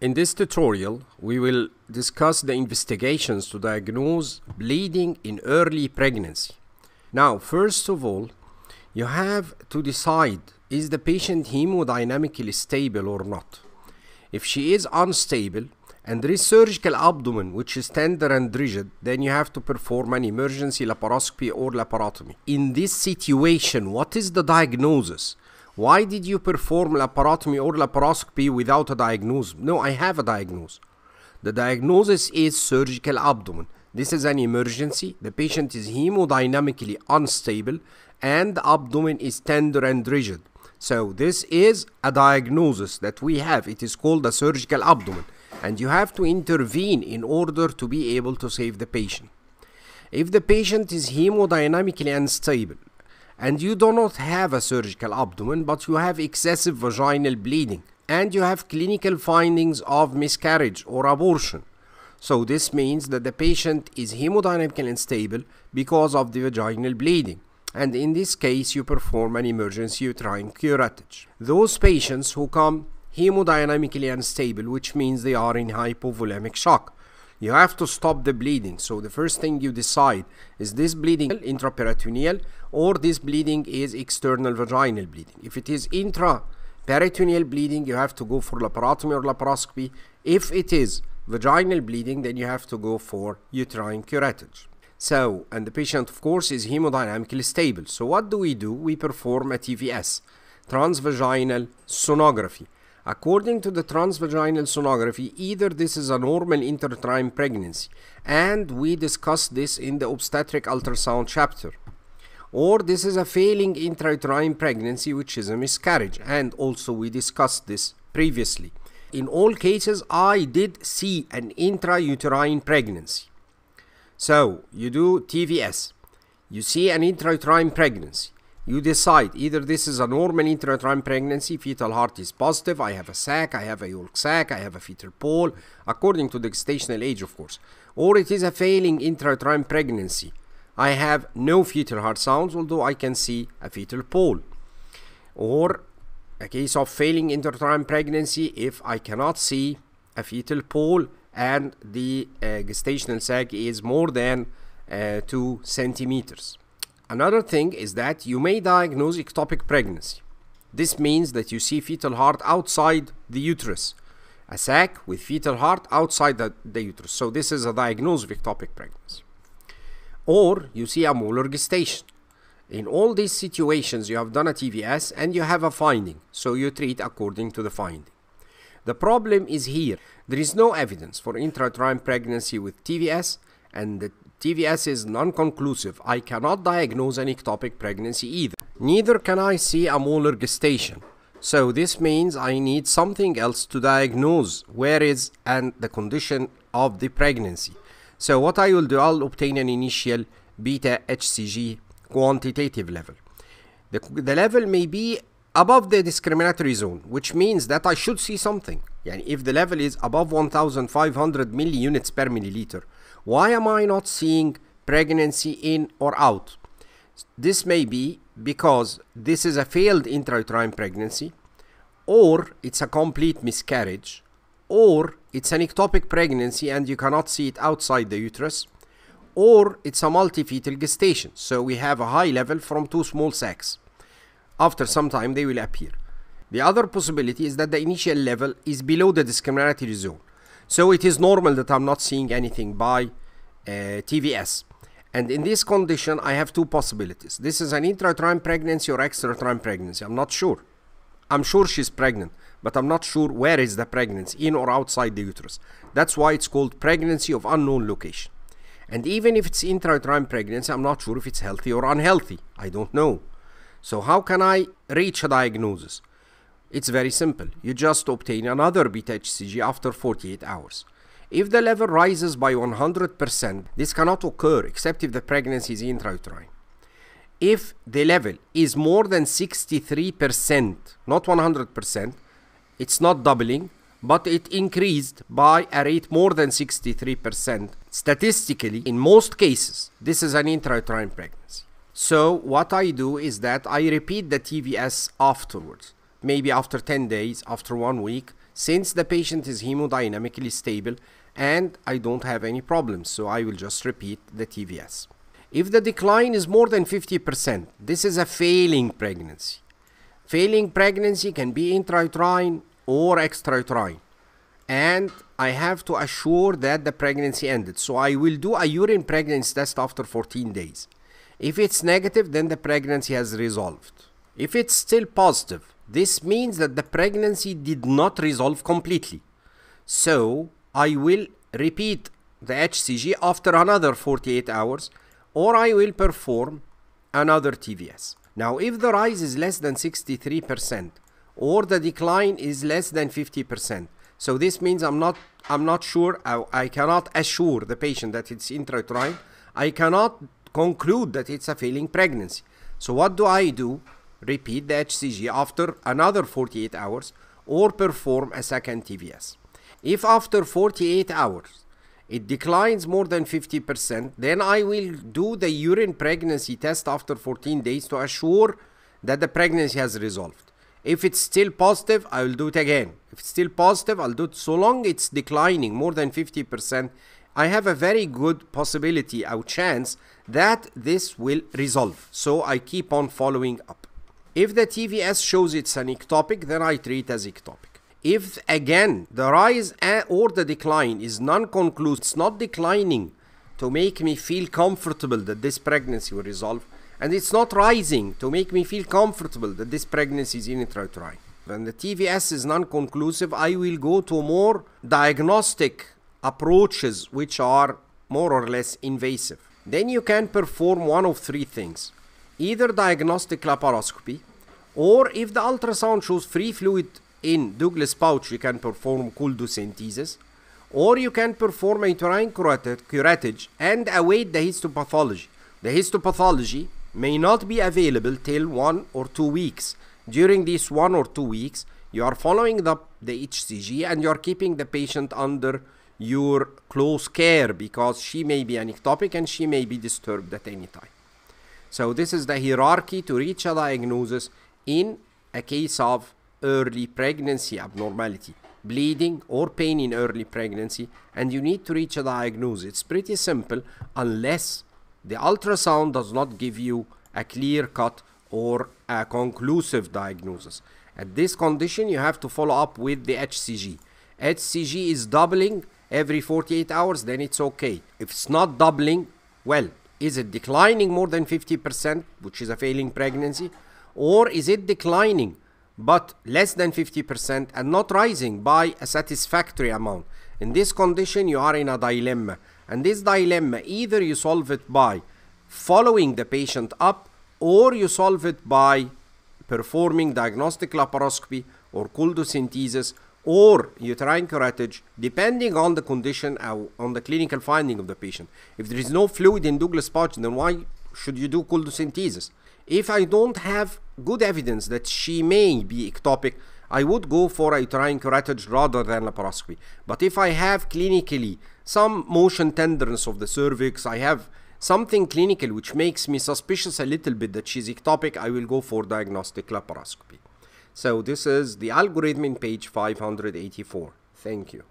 In this tutorial, we will discuss the investigations to diagnose bleeding in early pregnancy. Now, first of all, you have to decide is the patient hemodynamically stable or not. If she is unstable and there is surgical abdomen which is tender and rigid, then you have to perform an emergency laparoscopy or laparotomy. In this situation, what is the diagnosis? Why did you perform laparotomy or laparoscopy without a diagnosis? No, I have a diagnosis. The diagnosis is surgical abdomen. This is an emergency. The patient is hemodynamically unstable and the abdomen is tender and rigid. So this is a diagnosis that we have. It is called a surgical abdomen and you have to intervene in order to be able to save the patient. If the patient is hemodynamically unstable and you do not have a surgical abdomen but you have excessive vaginal bleeding and you have clinical findings of miscarriage or abortion, so this means that the patient is hemodynamically unstable because of the vaginal bleeding and in this case you perform an emergency uterine curettage. Those patients who come hemodynamically unstable, which means they are in hypovolemic shock. You have to stop the bleeding. So the first thing you decide is this bleeding intraperitoneal or this bleeding is external vaginal bleeding. If it is intraperitoneal bleeding, you have to go for laparotomy or laparoscopy. If it is vaginal bleeding, then you have to go for uterine curettage. So, and the patient, of course, is hemodynamically stable. So, what do we do? We perform a TVS, transvaginal sonography. According to the transvaginal sonography, either this is a normal intrauterine pregnancy, and we discussed this in the obstetric ultrasound chapter, or this is a failing intrauterine pregnancy, which is a miscarriage, and also we discussed this previously. In all cases, I did see an intrauterine pregnancy. So you do TVS, you see an intrauterine pregnancy, you decide either this is a normal intrauterine pregnancy, fetal heart is positive, I have a sac, I have a yolk sac, I have a fetal pole, according to the gestational age, of course, or it is a failing intrauterine pregnancy. I have no fetal heart sounds, although I can see a fetal pole. Or a case of failing intrauterine pregnancy if I cannot see a fetal pole and the uh, gestational sac is more than uh, 2 centimeters. Another thing is that you may diagnose ectopic pregnancy. This means that you see fetal heart outside the uterus, a sac with fetal heart outside the, the uterus. So this is a diagnosis of ectopic pregnancy. Or you see a molar gestation. In all these situations, you have done a TVS and you have a finding, so you treat according to the finding. The problem is here. There is no evidence for intrauterine pregnancy with TVS, and the TVS is non-conclusive. I cannot diagnose an ectopic pregnancy either. Neither can I see a molar gestation. So this means I need something else to diagnose where is and the condition of the pregnancy. So what I will do, I'll obtain an initial beta HCG quantitative level. The, the level may be above the discriminatory zone, which means that I should see something. Yani if the level is above 1500 milliunits per milliliter, why am I not seeing pregnancy in or out? This may be because this is a failed intrauterine pregnancy, or it's a complete miscarriage, or it's an ectopic pregnancy and you cannot see it outside the uterus, or it's a multifetal gestation. So we have a high level from two small sacs. After some time, they will appear. The other possibility is that the initial level is below the discriminatory zone. So it is normal that I'm not seeing anything by uh, TVS. And in this condition, I have two possibilities. This is an intrauterine pregnancy or extrauterine pregnancy. I'm not sure. I'm sure she's pregnant, but I'm not sure where is the pregnancy, in or outside the uterus. That's why it's called pregnancy of unknown location. And even if it's intrauterine pregnancy, I'm not sure if it's healthy or unhealthy. I don't know. So how can I reach a diagnosis? It's very simple. You just obtain another beta HCG after 48 hours. If the level rises by 100%, this cannot occur except if the pregnancy is intrauterine. If the level is more than 63%, not 100%, it's not doubling, but it increased by a rate more than 63%. Statistically, in most cases, this is an intrauterine pregnancy. So what I do is that I repeat the TVS afterwards. Maybe after 10 days, after one week, since the patient is hemodynamically stable and I don't have any problems. So I will just repeat the TVS. If the decline is more than 50%, this is a failing pregnancy. Failing pregnancy can be intrauterine or extrauterine. And I have to assure that the pregnancy ended. So I will do a urine pregnancy test after 14 days. If it's negative, then the pregnancy has resolved. If it's still positive, this means that the pregnancy did not resolve completely. So I will repeat the HCG after another 48 hours or I will perform another TVS. Now if the rise is less than 63% or the decline is less than 50%, so this means I'm not I'm not sure I, I cannot assure the patient that it's intrauterine. I cannot conclude that it's a failing pregnancy. So what do I do? Repeat the HCG after another 48 hours or perform a second TVS. If after 48 hours it declines more than 50%, then I will do the urine pregnancy test after 14 days to assure that the pregnancy has resolved. If it's still positive, I will do it again. If it's still positive, I'll do it so long it's declining more than 50%. I have a very good possibility or chance that this will resolve. So I keep on following up. If the TVS shows it's an ectopic, then I treat as ectopic. If again the rise or the decline is non-conclusive, it's not declining to make me feel comfortable that this pregnancy will resolve, and it's not rising to make me feel comfortable that this pregnancy is intrauterine. When the TVS is non-conclusive, I will go to more diagnostic approaches which are more or less invasive. Then you can perform one of three things. Either diagnostic laparoscopy, or if the ultrasound shows free fluid in Douglas pouch, you can perform culdocentesis, or you can perform a uterine curettage and await the histopathology. The histopathology may not be available till one or two weeks. During these one or two weeks, you are following the, the HCG and you are keeping the patient under your close care because she may be an ectopic and she may be disturbed at any time. So this is the hierarchy to reach a diagnosis in a case of early pregnancy abnormality, bleeding or pain in early pregnancy, and you need to reach a diagnosis. It's pretty simple unless the ultrasound does not give you a clear cut or a conclusive diagnosis. At this condition, you have to follow up with the HCG. HCG is doubling every 48 hours, then it's okay. If it's not doubling, well, is it declining more than 50%, which is a failing pregnancy, or is it declining but less than 50% and not rising by a satisfactory amount. In this condition, you are in a dilemma. And this dilemma, either you solve it by following the patient up or you solve it by performing diagnostic laparoscopy or culdocentesis or uterine curettage depending on the condition or on the clinical finding of the patient. If there is no fluid in Douglas pouch, then why should you do culdocentesis? If I don't have good evidence that she may be ectopic, I would go for a uterine curettage rather than laparoscopy. But if I have clinically some motion tenderness of the cervix, I have something clinical which makes me suspicious a little bit that she's ectopic, I will go for diagnostic laparoscopy. So this is the algorithm in page 584. Thank you.